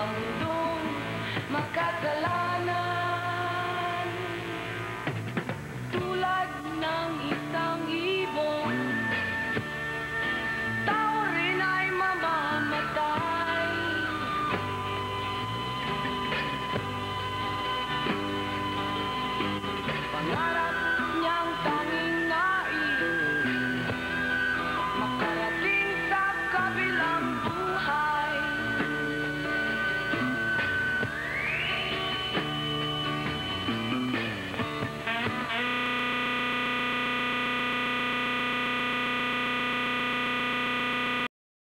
sa mundong makasalanan